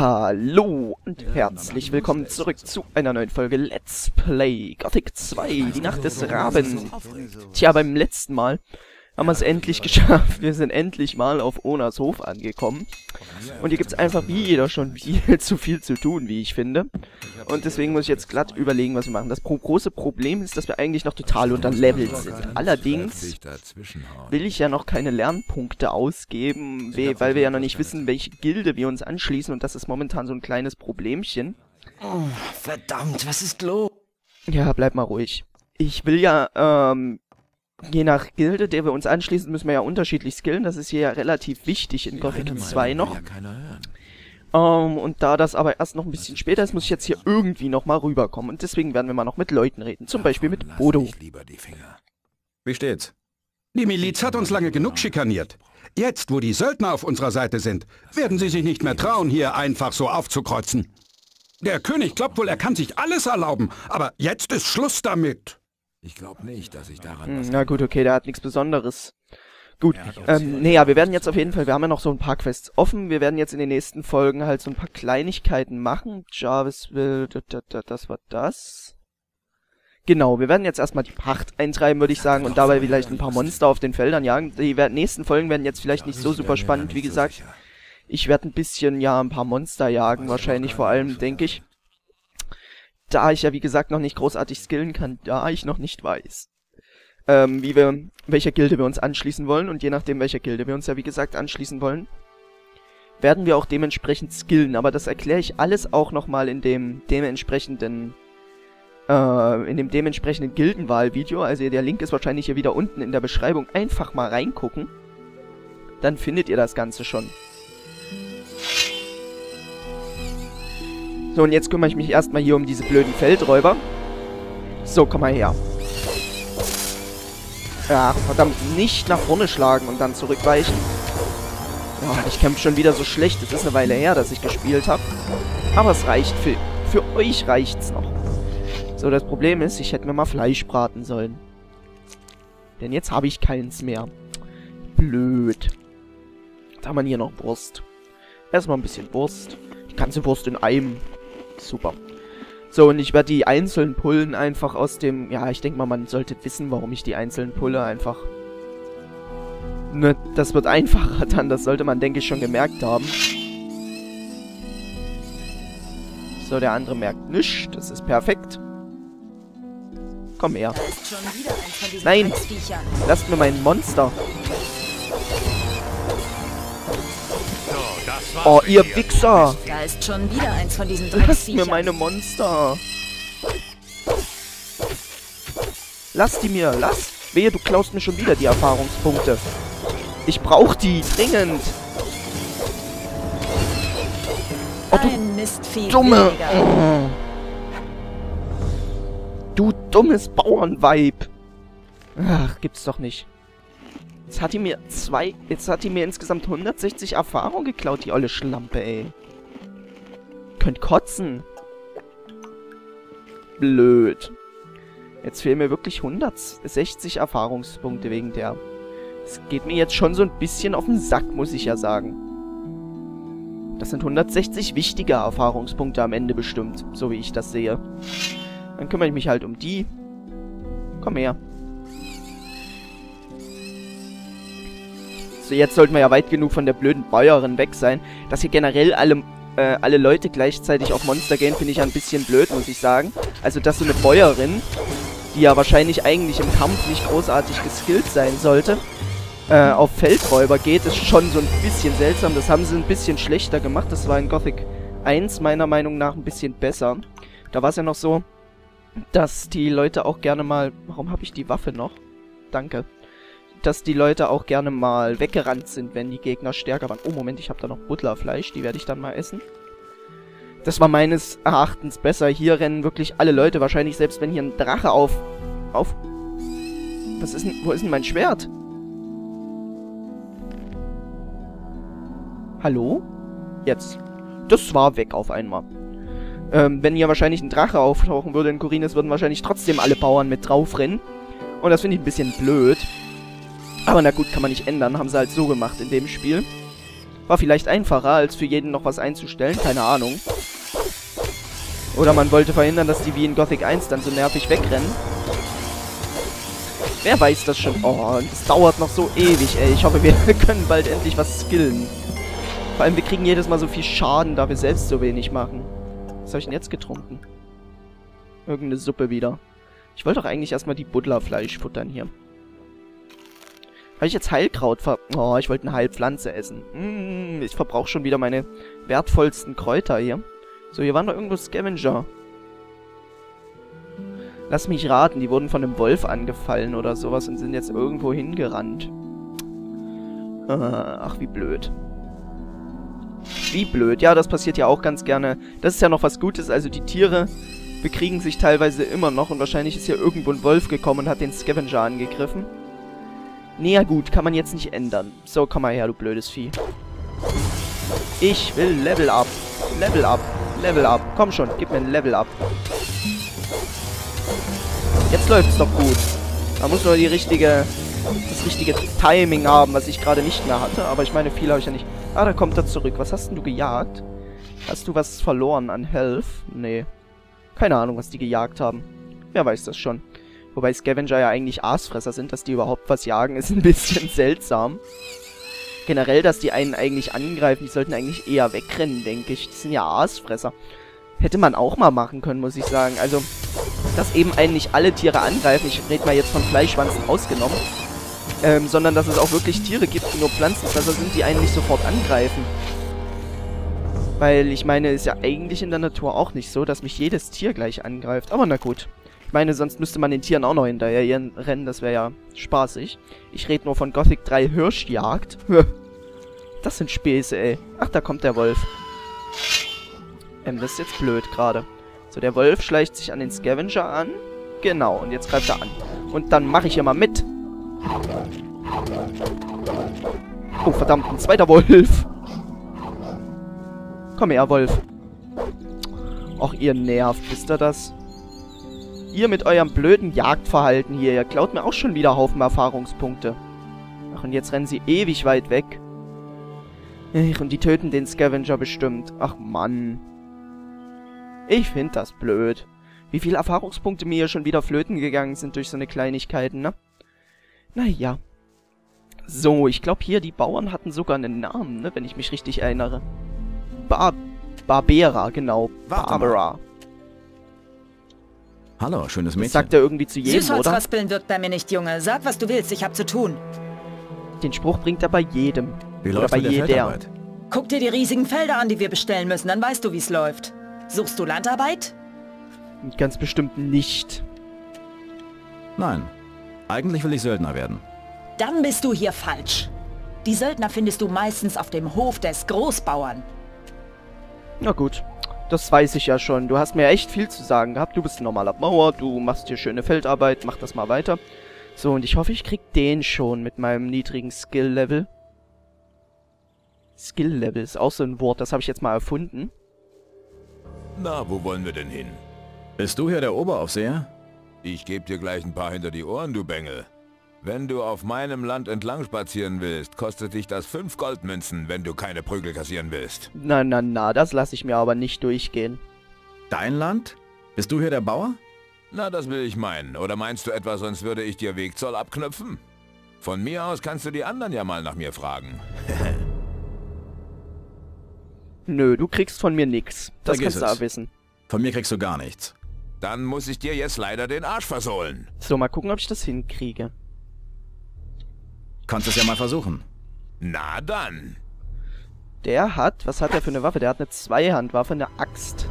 Hallo und herzlich willkommen zurück zu einer neuen Folge Let's Play Gothic 2, die Nacht des Raben. Tja, beim letzten Mal haben wir es endlich geschafft. Wir sind endlich mal auf Onas Hof angekommen. Und hier gibt es einfach wie jeder schon viel zu viel zu tun, wie ich finde. Und deswegen muss ich jetzt glatt überlegen, was wir machen. Das pro große Problem ist, dass wir eigentlich noch total unterlevelt sind. Allerdings will ich ja noch keine Lernpunkte ausgeben, weil wir ja noch nicht wissen, welche Gilde wir uns anschließen. Und das ist momentan so ein kleines Problemchen. Oh, verdammt, was ist los? Ja, bleib mal ruhig. Ich will ja, ähm, je nach Gilde, der wir uns anschließen, müssen wir ja unterschiedlich skillen. Das ist hier ja relativ wichtig in Gothic 2 noch. Um, ähm, und da das aber erst noch ein bisschen später ist, muss ich jetzt hier irgendwie noch mal rüberkommen. Und deswegen werden wir mal noch mit Leuten reden. Zum Beispiel mit Bodo. Wie steht's? Die Miliz hat uns lange genug schikaniert. Jetzt, wo die Söldner auf unserer Seite sind, werden sie sich nicht mehr trauen, hier einfach so aufzukreuzen. Der König glaubt wohl, er kann sich alles erlauben, aber jetzt ist Schluss damit. Ich glaube nicht, dass ich daran hm, Na gut, okay, der hat nichts Besonderes. Gut, ähm, nee, ja, wir werden jetzt auf jeden Fall, wir haben ja noch so ein paar Quests offen, wir werden jetzt in den nächsten Folgen halt so ein paar Kleinigkeiten machen. Jarvis will, das war das. Genau, wir werden jetzt erstmal die Pacht eintreiben, würde ich sagen, und dabei vielleicht ein paar Monster auf den Feldern jagen. Die nächsten Folgen werden jetzt vielleicht nicht so super spannend, wie gesagt. Ich werde ein bisschen, ja, ein paar Monster jagen, wahrscheinlich vor allem, denke ich da ich ja wie gesagt noch nicht großartig skillen kann, da ich noch nicht weiß, ähm, wie wir, welcher Gilde wir uns anschließen wollen. Und je nachdem welcher Gilde wir uns ja wie gesagt anschließen wollen, werden wir auch dementsprechend skillen, aber das erkläre ich alles auch nochmal in dem dementsprechenden äh, in dem dementsprechenden Gildenwahl-Video, also der Link ist wahrscheinlich hier wieder unten in der Beschreibung, einfach mal reingucken, dann findet ihr das Ganze schon. So, und jetzt kümmere ich mich erstmal hier um diese blöden Feldräuber. So, komm mal her. Ja, verdammt, nicht nach vorne schlagen und dann zurückweichen. Oh, ich kämpfe schon wieder so schlecht. Es ist eine Weile her, dass ich gespielt habe. Aber es reicht. Für, für euch reicht's noch. So, das Problem ist, ich hätte mir mal Fleisch braten sollen. Denn jetzt habe ich keins mehr. Blöd. Jetzt haben wir hier noch Wurst. Erstmal ein bisschen Wurst. Die ganze Wurst in einem. Super. So, und ich werde die einzelnen Pullen einfach aus dem... Ja, ich denke mal, man sollte wissen, warum ich die einzelnen Pulle einfach... Ne, das wird einfacher dann. Das sollte man, denke ich, schon gemerkt haben. So, der andere merkt nichts. Das ist perfekt. Komm her. Nein! Lasst mir mein Monster. Oh, ihr Wichser! Da ist schon wieder eins von diesen Lasst mir meine Monster! Lass die mir, lass! Wehe, du klaust mir schon wieder die Erfahrungspunkte. Ich brauch die, dringend! Oh, du dumme! Oh. Du dummes Bauernweib! Ach, gibt's doch nicht. Jetzt hat die mir zwei... Jetzt hat die mir insgesamt 160 Erfahrung geklaut, die olle Schlampe, ey. Könnt kotzen. Blöd. Jetzt fehlen mir wirklich 160 Erfahrungspunkte wegen der. Es geht mir jetzt schon so ein bisschen auf den Sack, muss ich ja sagen. Das sind 160 wichtige Erfahrungspunkte am Ende bestimmt, so wie ich das sehe. Dann kümmere ich mich halt um die. Komm her. So, jetzt sollten wir ja weit genug von der blöden Bäuerin weg sein. Dass hier generell alle, äh, alle Leute gleichzeitig auf Monster gehen, finde ich ja ein bisschen blöd, muss ich sagen. Also, dass so eine Bäuerin, die ja wahrscheinlich eigentlich im Kampf nicht großartig geskillt sein sollte, äh, auf Feldräuber geht, ist schon so ein bisschen seltsam. Das haben sie ein bisschen schlechter gemacht. Das war in Gothic 1 meiner Meinung nach ein bisschen besser. Da war es ja noch so, dass die Leute auch gerne mal... Warum habe ich die Waffe noch? Danke dass die Leute auch gerne mal weggerannt sind, wenn die Gegner stärker waren. Oh, Moment, ich habe da noch Butlerfleisch. Die werde ich dann mal essen. Das war meines Erachtens besser. Hier rennen wirklich alle Leute. Wahrscheinlich selbst wenn hier ein Drache auf... Auf... Was ist denn... Wo ist denn mein Schwert? Hallo? Jetzt. Das war weg auf einmal. Ähm, wenn hier wahrscheinlich ein Drache auftauchen würde in Corines, würden wahrscheinlich trotzdem alle Bauern mit drauf rennen. Und das finde ich ein bisschen blöd. Aber na gut, kann man nicht ändern. Haben sie halt so gemacht in dem Spiel. War vielleicht einfacher, als für jeden noch was einzustellen, keine Ahnung. Oder man wollte verhindern, dass die wie in Gothic 1 dann so nervig wegrennen. Wer weiß das schon? Oh, es dauert noch so ewig, ey. Ich hoffe, wir können bald endlich was skillen. Vor allem, wir kriegen jedes Mal so viel Schaden, da wir selbst so wenig machen. Was habe ich denn jetzt getrunken? Irgendeine Suppe wieder. Ich wollte doch eigentlich erstmal die Buddlerfleisch futtern hier. Habe ich jetzt Heilkraut ver... Oh, ich wollte eine Heilpflanze essen. Mm, ich verbrauche schon wieder meine wertvollsten Kräuter hier. So, hier waren doch irgendwo Scavenger. Lass mich raten, die wurden von einem Wolf angefallen oder sowas und sind jetzt irgendwo hingerannt. Ach, wie blöd. Wie blöd. Ja, das passiert ja auch ganz gerne. Das ist ja noch was Gutes. Also die Tiere bekriegen sich teilweise immer noch und wahrscheinlich ist hier irgendwo ein Wolf gekommen und hat den Scavenger angegriffen. Naja gut, kann man jetzt nicht ändern. So, komm mal her, du blödes Vieh. Ich will Level up. Level up. Level up. Komm schon, gib mir ein Level up. Jetzt läuft's doch gut. Man muss nur die richtige, das richtige Timing haben, was ich gerade nicht mehr hatte. Aber ich meine, viel habe ich ja nicht. Ah, da kommt er zurück. Was hast denn du gejagt? Hast du was verloren an Health? Nee. Keine Ahnung, was die gejagt haben. Wer weiß das schon. Wobei Scavenger ja eigentlich Aasfresser sind, dass die überhaupt was jagen, ist ein bisschen seltsam. Generell, dass die einen eigentlich angreifen, die sollten eigentlich eher wegrennen, denke ich. Die sind ja Aasfresser. Hätte man auch mal machen können, muss ich sagen. Also, dass eben eigentlich alle Tiere angreifen, ich rede mal jetzt von Fleischschwanzen ausgenommen, ähm, sondern dass es auch wirklich Tiere gibt, die nur Pflanzenfresser sind, die einen nicht sofort angreifen. Weil ich meine, ist ja eigentlich in der Natur auch nicht so, dass mich jedes Tier gleich angreift. Aber na gut. Ich meine, sonst müsste man den Tieren auch noch hinterher rennen, das wäre ja spaßig. Ich rede nur von Gothic 3 Hirschjagd. das sind Späße, ey. Ach, da kommt der Wolf. Ähm, das ist jetzt blöd gerade. So, der Wolf schleicht sich an den Scavenger an. Genau, und jetzt greift er an. Und dann mache ich hier mal mit. Oh, verdammt, ein zweiter Wolf. Komm her, Wolf. Och, ihr nervt, wisst ihr das? Ihr mit eurem blöden Jagdverhalten hier, ihr klaut mir auch schon wieder Haufen Erfahrungspunkte. Ach, und jetzt rennen sie ewig weit weg. Ach, und die töten den Scavenger bestimmt. Ach, Mann. Ich find das blöd. Wie viele Erfahrungspunkte mir hier schon wieder flöten gegangen sind durch so eine Kleinigkeiten, ne? Naja. So, ich glaube hier, die Bauern hatten sogar einen Namen, ne? Wenn ich mich richtig erinnere. Bar Barbera, genau. Barbara. Hallo, schönes Mädchen. Das sagt er irgendwie zu jedem, oder? Süßholzraspeln wirkt bei mir nicht, Junge. Sag, was du willst, ich hab zu tun. Den Spruch bringt er bei jedem. Wie oder bei jeder. Guck dir die riesigen Felder an, die wir bestellen müssen, dann weißt du, wie's läuft. Suchst du Landarbeit? Ganz bestimmt nicht. Nein. Eigentlich will ich Söldner werden. Dann bist du hier falsch. Die Söldner findest du meistens auf dem Hof des Großbauern. Na gut. Das weiß ich ja schon. Du hast mir echt viel zu sagen gehabt. Du bist ein normaler Bauer, du machst hier schöne Feldarbeit, mach das mal weiter. So, und ich hoffe, ich krieg den schon mit meinem niedrigen Skill-Level. Skill-Level ist auch so ein Wort, das habe ich jetzt mal erfunden. Na, wo wollen wir denn hin? Bist du hier der Oberaufseher? Ich geb dir gleich ein paar hinter die Ohren, du Bengel. Wenn du auf meinem Land entlang spazieren willst, kostet dich das fünf Goldmünzen, wenn du keine Prügel kassieren willst. Na, na, na, das lasse ich mir aber nicht durchgehen. Dein Land? Bist du hier der Bauer? Na, das will ich meinen. Oder meinst du etwa, sonst würde ich dir Wegzoll abknüpfen? Von mir aus kannst du die anderen ja mal nach mir fragen. Nö, du kriegst von mir nix. Das Vergiss kannst du auch wissen. Von mir kriegst du gar nichts. Dann muss ich dir jetzt leider den Arsch versohlen. So, mal gucken, ob ich das hinkriege. Kannst es ja mal versuchen. Na dann. Der hat, was hat er für eine Waffe? Der hat eine Zweihandwaffe, eine Axt.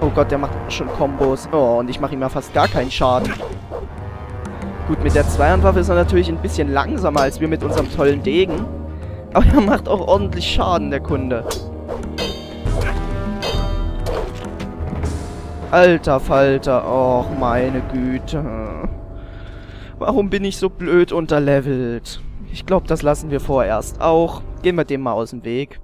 Oh Gott, der macht schon Kombos. Oh, und ich mache ihm ja fast gar keinen Schaden. Gut, mit der Zweihandwaffe ist er natürlich ein bisschen langsamer als wir mit unserem tollen Degen. Aber er macht auch ordentlich Schaden, der Kunde. Alter Falter, och meine Güte. Warum bin ich so blöd unterlevelt? Ich glaube, das lassen wir vorerst auch. Gehen wir dem mal aus dem Weg.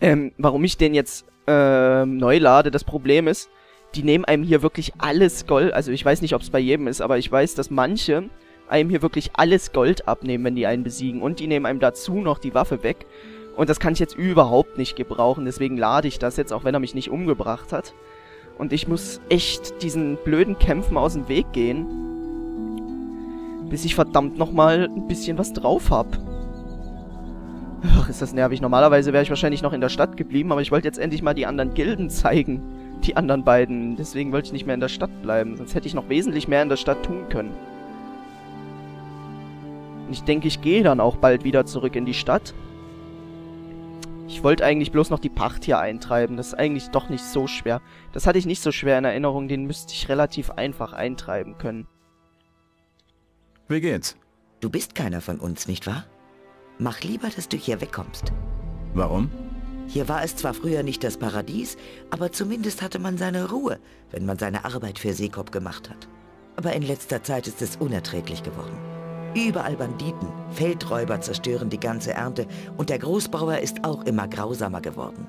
Ähm, warum ich den jetzt ähm, neu lade, das Problem ist, die nehmen einem hier wirklich alles Gold. Also ich weiß nicht, ob es bei jedem ist, aber ich weiß, dass manche einem hier wirklich alles Gold abnehmen, wenn die einen besiegen. Und die nehmen einem dazu noch die Waffe weg. Und das kann ich jetzt überhaupt nicht gebrauchen. Deswegen lade ich das jetzt, auch wenn er mich nicht umgebracht hat. Und ich muss echt diesen blöden Kämpfen aus dem Weg gehen. Bis ich verdammt nochmal ein bisschen was drauf hab. Ach, ist das nervig. Normalerweise wäre ich wahrscheinlich noch in der Stadt geblieben, aber ich wollte jetzt endlich mal die anderen Gilden zeigen. Die anderen beiden. Deswegen wollte ich nicht mehr in der Stadt bleiben. Sonst hätte ich noch wesentlich mehr in der Stadt tun können. Und ich denke, ich gehe dann auch bald wieder zurück in die Stadt. Ich wollte eigentlich bloß noch die Pacht hier eintreiben. Das ist eigentlich doch nicht so schwer. Das hatte ich nicht so schwer in Erinnerung. Den müsste ich relativ einfach eintreiben können. Wie geht's? Du bist keiner von uns, nicht wahr? Mach lieber, dass du hier wegkommst. Warum? Hier war es zwar früher nicht das Paradies, aber zumindest hatte man seine Ruhe, wenn man seine Arbeit für Seekop gemacht hat. Aber in letzter Zeit ist es unerträglich geworden. Überall Banditen, Feldräuber zerstören die ganze Ernte und der Großbauer ist auch immer grausamer geworden.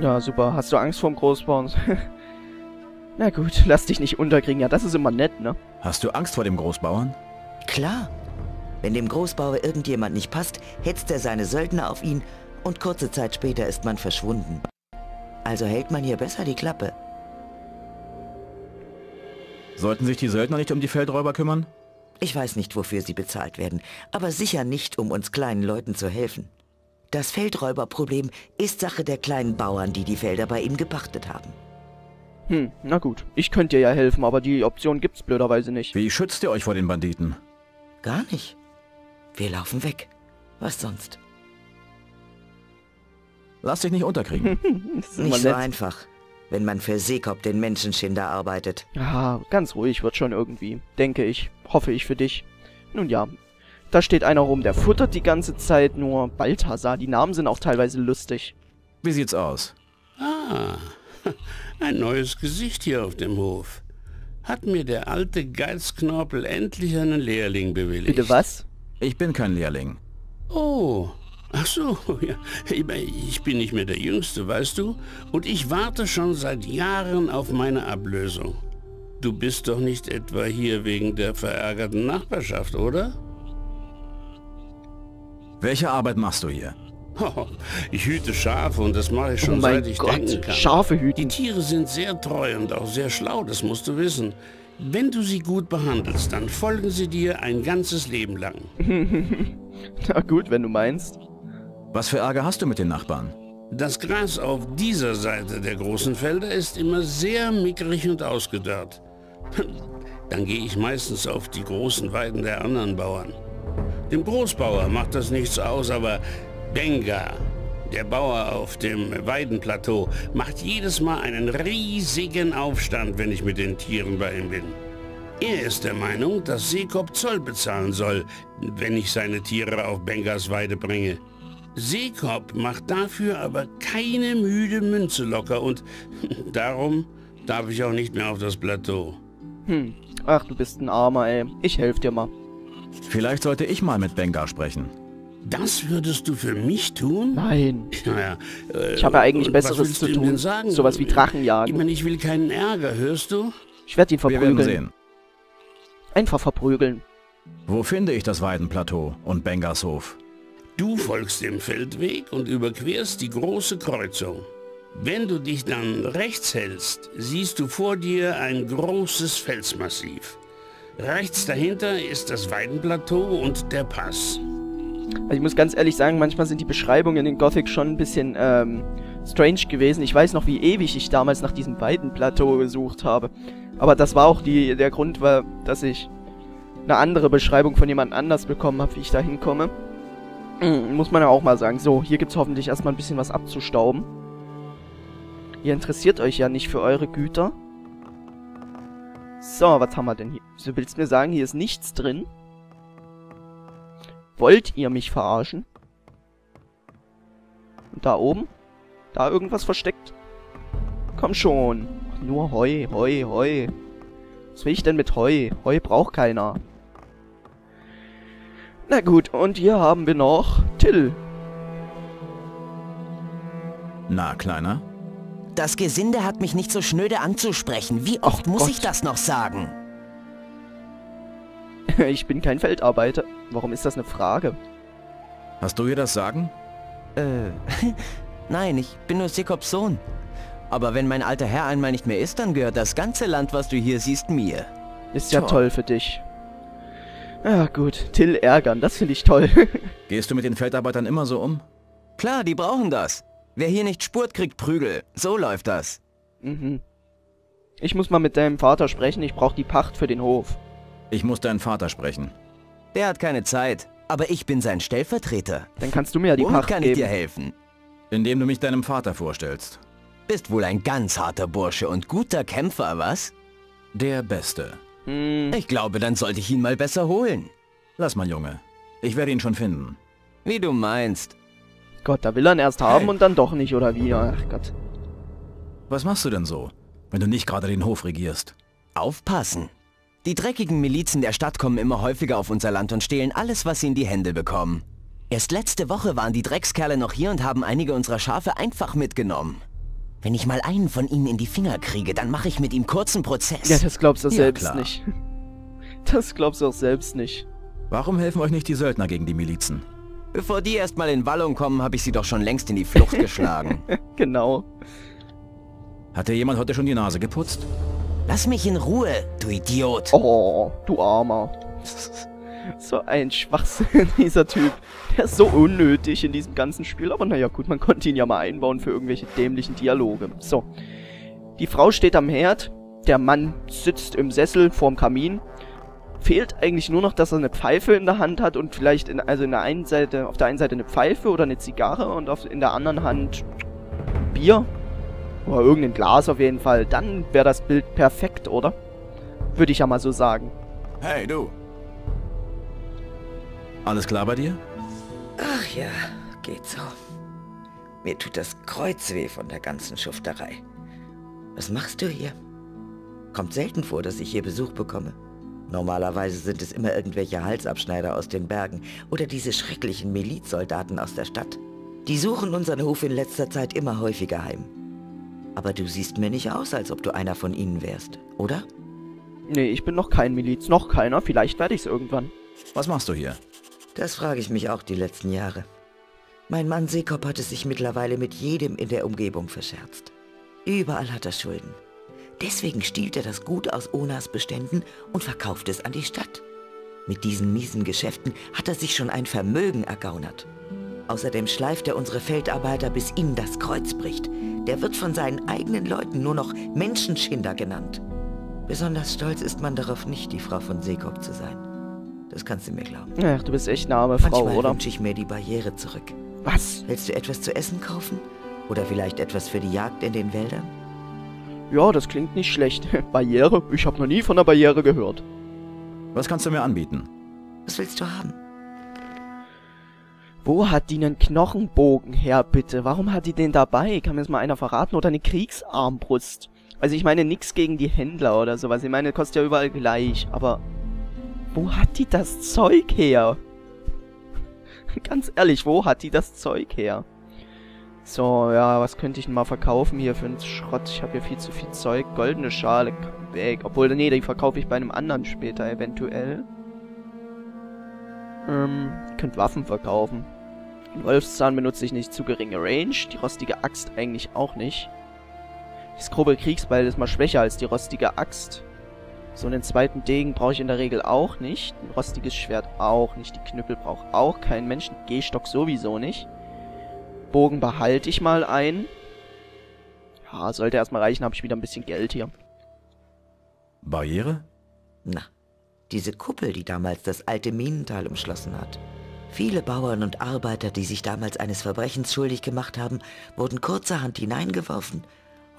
Ja, super. Hast du Angst vorm Großbauern? Na gut, lass dich nicht unterkriegen. Ja, das ist immer nett, ne? Hast du Angst vor dem Großbauern? Klar. Wenn dem Großbauer irgendjemand nicht passt, hetzt er seine Söldner auf ihn und kurze Zeit später ist man verschwunden. Also hält man hier besser die Klappe. Sollten sich die Söldner nicht um die Feldräuber kümmern? Ich weiß nicht, wofür sie bezahlt werden, aber sicher nicht, um uns kleinen Leuten zu helfen. Das Feldräuberproblem ist Sache der kleinen Bauern, die die Felder bei ihm gepachtet haben. Hm, na gut. Ich könnte dir ja helfen, aber die Option gibt's blöderweise nicht. Wie schützt ihr euch vor den Banditen? Gar nicht. Wir laufen weg. Was sonst? Lass dich nicht unterkriegen. Das ist immer Nicht so nett. einfach, wenn man für Seekop den Menschenschinder arbeitet. Ja, ganz ruhig wird schon irgendwie. Denke ich. Hoffe ich für dich. Nun ja. Da steht einer rum, der futtert die ganze Zeit nur. Balthasar, die Namen sind auch teilweise lustig. Wie sieht's aus? Ah, ein neues Gesicht hier auf dem Hof. Hat mir der alte Geizknorpel endlich einen Lehrling bewilligt. Bitte was? Ich bin kein Lehrling. Oh, ach so, ja. Ich bin nicht mehr der Jüngste, weißt du? Und ich warte schon seit Jahren auf meine Ablösung. Du bist doch nicht etwa hier wegen der verärgerten Nachbarschaft, oder? Welche Arbeit machst du hier? Oh, ich hüte Schafe und das mache ich schon oh seit ich Gott, denken kann. Schafe Die hüten. Tiere sind sehr treu und auch sehr schlau, das musst du wissen. Wenn du sie gut behandelst, dann folgen sie dir ein ganzes Leben lang. Na gut, wenn du meinst. Was für Ärger hast du mit den Nachbarn? Das Gras auf dieser Seite der großen Felder ist immer sehr mickrig und ausgedörrt. Dann gehe ich meistens auf die großen Weiden der anderen Bauern. Dem Großbauer macht das nichts aus, aber Benga, der Bauer auf dem Weidenplateau, macht jedes Mal einen riesigen Aufstand, wenn ich mit den Tieren bei ihm bin. Er ist der Meinung, dass Seekop Zoll bezahlen soll, wenn ich seine Tiere auf Bengas Weide bringe. Seekop macht dafür aber keine müde Münze locker und darum darf ich auch nicht mehr auf das Plateau. Hm. Ach, du bist ein Armer, ey. Ich helf dir mal. Vielleicht sollte ich mal mit Benga sprechen. Das würdest du für mich tun? Nein. Naja, äh, Ich habe ja eigentlich was Besseres zu tun. Sagen? Sowas wie Drachen Ich jagen. meine, ich will keinen Ärger, hörst du? Ich werde ihn Wir werden verprügeln. sehen. Einfach verprügeln. Wo finde ich das Weidenplateau und Bengas Hof? Du folgst dem Feldweg und überquerst die große Kreuzung. Wenn du dich dann rechts hältst, siehst du vor dir ein großes Felsmassiv. Rechts dahinter ist das Weidenplateau und der Pass. Also ich muss ganz ehrlich sagen, manchmal sind die Beschreibungen in Gothic schon ein bisschen ähm, strange gewesen. Ich weiß noch, wie ewig ich damals nach diesem Weidenplateau gesucht habe. Aber das war auch die, der Grund, war, dass ich eine andere Beschreibung von jemand anders bekommen habe, wie ich da hinkomme. Mm, Muss man ja auch mal sagen. So, hier gibt's hoffentlich erstmal ein bisschen was abzustauben. Ihr interessiert euch ja nicht für eure Güter. So, was haben wir denn hier? Du willst mir sagen, hier ist nichts drin? Wollt ihr mich verarschen? Und da oben? Da irgendwas versteckt? Komm schon. Nur Heu, Heu, Heu. Was will ich denn mit Heu? Heu braucht keiner. Na gut, und hier haben wir noch Till. Na, Kleiner? Das Gesinde hat mich nicht so schnöde anzusprechen. Wie oft Ach muss Gott. ich das noch sagen? ich bin kein Feldarbeiter. Warum ist das eine Frage? Hast du ihr das Sagen? Äh, nein, ich bin nur Sekops Sohn. Aber wenn mein alter Herr einmal nicht mehr ist, dann gehört das ganze Land, was du hier siehst, mir. Ist ja toll, toll für dich. Ja gut, Till ärgern, das finde ich toll. Gehst du mit den Feldarbeitern immer so um? Klar, die brauchen das. Wer hier nicht spurt, kriegt Prügel. So läuft das. Mhm. Ich muss mal mit deinem Vater sprechen, ich brauche die Pacht für den Hof. Ich muss deinen Vater sprechen. Der hat keine Zeit, aber ich bin sein Stellvertreter. Dann kannst du mir ja die Pacht kann geben. ich dir helfen? Indem du mich deinem Vater vorstellst. Bist wohl ein ganz harter Bursche und guter Kämpfer, was? Der Beste. Hm, Ich glaube, dann sollte ich ihn mal besser holen. Lass mal, Junge. Ich werde ihn schon finden. Wie du meinst. Gott, da will er ihn erst haben Hey. und dann doch nicht, oder wie? Ach Gott. Was machst du denn so, wenn du nicht gerade den Hof regierst? Aufpassen. Die dreckigen Milizen der Stadt kommen immer häufiger auf unser Land und stehlen alles, was sie in die Hände bekommen. Erst letzte Woche waren die Dreckskerle noch hier und haben einige unserer Schafe einfach mitgenommen. Wenn ich mal einen von ihnen in die Finger kriege, dann mache ich mit ihm kurzen Prozess. Ja, das glaubst du Ja, selbst klar. nicht. Das glaubst du auch selbst nicht. Warum helfen euch nicht die Söldner gegen die Milizen? Bevor die erst mal in Wallung kommen, habe ich sie doch schon längst in die Flucht geschlagen. Genau. Hat dir jemand heute schon die Nase geputzt? Lass mich in Ruhe, du Idiot. Oh, du Armer. So ein Schwachsinn, dieser Typ. Der ist so unnötig in diesem ganzen Spiel. Aber naja, gut, man konnte ihn ja mal einbauen für irgendwelche dämlichen Dialoge. So. Die Frau steht am Herd. Der Mann sitzt im Sessel vorm Kamin. Fehlt eigentlich nur noch, dass er eine Pfeife in der Hand hat und vielleicht in, also in der einen Seite, auf der einen Seite eine Pfeife oder eine Zigarre und auf, in der anderen Hand Bier. Oder irgendein Glas auf jeden Fall. Dann wäre das Bild perfekt, oder? Würde ich ja mal so sagen. Hey, du. Alles klar bei dir? Ach ja, geht so. Mir tut das Kreuz weh von der ganzen Schufterei. Was machst du hier? Kommt selten vor, dass ich hier Besuch bekomme. Normalerweise sind es immer irgendwelche Halsabschneider aus den Bergen oder diese schrecklichen Milizsoldaten aus der Stadt. Die suchen unseren Hof in letzter Zeit immer häufiger heim. Aber du siehst mir nicht aus, als ob du einer von ihnen wärst, oder? Nee, ich bin noch kein Miliz, noch keiner. Vielleicht werde ich es irgendwann. Was machst du hier? Das frage ich mich auch die letzten Jahre. Mein Mann Seekop hat es sich mittlerweile mit jedem in der Umgebung verscherzt. Überall hat er Schulden. Deswegen stiehlt er das Gut aus Onas Beständen und verkauft es an die Stadt. Mit diesen miesen Geschäften hat er sich schon ein Vermögen ergaunert. Außerdem schleift er unsere Feldarbeiter, bis ihnen das Kreuz bricht. Der wird von seinen eigenen Leuten nur noch Menschenschinder genannt. Besonders stolz ist man darauf nicht, die Frau von Seekop zu sein. Das kannst du mir glauben. Ach, du bist echt eine arme Frau, Manchmal oder? wünsche ich mir die Barriere zurück. Was? Willst du etwas zu essen kaufen? Oder vielleicht etwas für die Jagd in den Wäldern? Ja, das klingt nicht schlecht. Barriere? Ich habe noch nie von einer Barriere gehört. Was kannst du mir anbieten? Was willst du haben? Wo hat die einen Knochenbogen her, bitte? Warum hat die den dabei? Kann mir das mal einer verraten? Oder eine Kriegsarmbrust? Also ich meine nix gegen die Händler oder sowas. Ich meine, kostet ja überall gleich. Aber wo hat die das Zeug her? Ganz ehrlich, wo hat die das Zeug her? So, ja, was könnte ich denn mal verkaufen hier für einen Schrott? Ich habe hier viel zu viel Zeug. Goldene Schale, weg. Obwohl, nee, die verkaufe ich bei einem anderen später eventuell. Ähm, ihr könnt Waffen verkaufen. Den Wolfszahn benutze ich nicht zu geringe Range. Die rostige Axt eigentlich auch nicht. Das grobe Kriegsbeil ist mal schwächer als die rostige Axt. So einen zweiten Degen brauche ich in der Regel auch nicht. Ein rostiges Schwert auch nicht. Die Knüppel braucht auch kein Mensch. Gehstock sowieso nicht. Bogen behalte ich mal ein. Ja, sollte erstmal reichen, habe ich wieder ein bisschen Geld hier. Barriere? Na, diese Kuppel, die damals das alte Minental umschlossen hat. Viele Bauern und Arbeiter, die sich damals eines Verbrechens schuldig gemacht haben, wurden kurzerhand hineingeworfen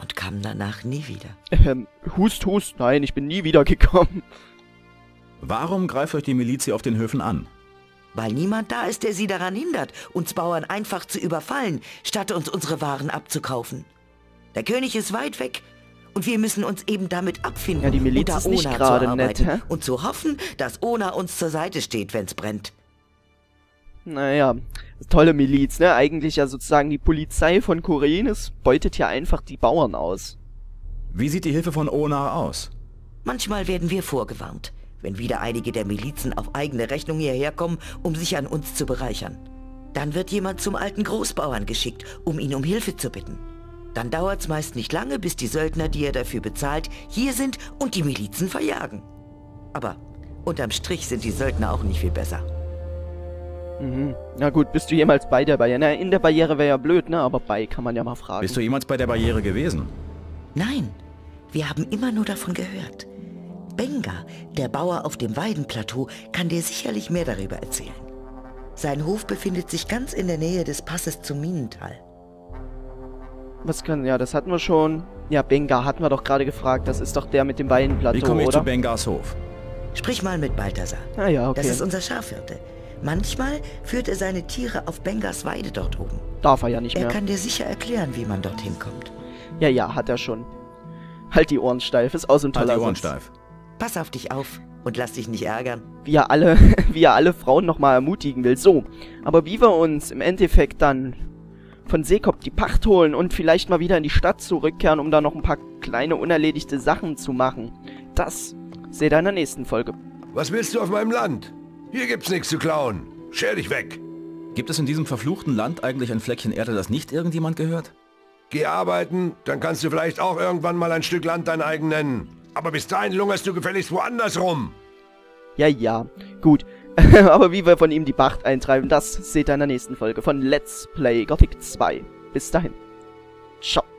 und kamen danach nie wieder. Ähm, hust, hust. Nein, ich bin nie wieder gekommen. Warum greift euch die Miliz auf den Höfen an? Weil niemand da ist, der sie daran hindert, uns Bauern einfach zu überfallen, statt uns unsere Waren abzukaufen. Der König ist weit weg und wir müssen uns eben damit abfinden, Ja, die Miliz unter ist nicht Ona gerade zu nett, arbeiten hä? und zu hoffen, dass Ona uns zur Seite steht, wenn's brennt. Naja, tolle Miliz, ne? Eigentlich ja sozusagen die Polizei von Korenis beutet ja einfach die Bauern aus. Wie sieht die Hilfe von Onar aus? Manchmal werden wir vorgewarnt. wenn wieder einige der Milizen auf eigene Rechnung hierher kommen, um sich an uns zu bereichern. Dann wird jemand zum alten Großbauern geschickt, um ihn um Hilfe zu bitten. Dann dauert's meist nicht lange, bis die Söldner, die er dafür bezahlt, hier sind und die Milizen verjagen. Aber unterm Strich sind die Söldner auch nicht viel besser. Mhm. Na gut, bist du jemals bei der Barriere? Na, in der Barriere wäre ja blöd, ne? Aber bei kann man ja mal fragen. Bist du jemals bei der Barriere gewesen? Nein, wir haben immer nur davon gehört. Benga, der Bauer auf dem Weidenplateau, kann dir sicherlich mehr darüber erzählen. Sein Hof befindet sich ganz in der Nähe des Passes zum Minental. Was kann, ja, das hatten wir schon. Ja, Benga hatten wir doch gerade gefragt. Das ist doch der mit dem Weidenplateau, Wie komme ich oder? zu Bengas Hof? Sprich mal mit Balthasar. Ah ja, okay. Das ist unser Schafhirte. Manchmal führt er seine Tiere auf Bengas Weide dort oben. Darf er ja nicht Er mehr. kann dir sicher erklären, wie man dorthin kommt. Ja, ja, hat er schon. Halt die Ohren steif, ist auch so ein Halt die Ohren steif. Pass auf dich auf und lass dich nicht ärgern. Wie er alle, wie er alle Frauen nochmal ermutigen will. So, aber wie wir uns im Endeffekt dann von Seekop die Pacht holen und vielleicht mal wieder in die Stadt zurückkehren, um da noch ein paar kleine unerledigte Sachen zu machen, das seht ihr in der nächsten Folge. Was willst du auf meinem Land? Hier gibt's nichts zu klauen. Scher dich weg. Gibt es in diesem verfluchten Land eigentlich ein Fleckchen Erde, das nicht irgendjemand gehört? Geh arbeiten, dann kannst du vielleicht auch irgendwann mal ein Stück Land dein eigen nennen. Aber bis dahin lungerst du gefälligst woanders rum. Ja, ja, gut. aber wie wir von ihm die Pacht eintreiben, das seht ihr in der nächsten Folge von Let's Play Gothic 2. Bis dahin. Ciao.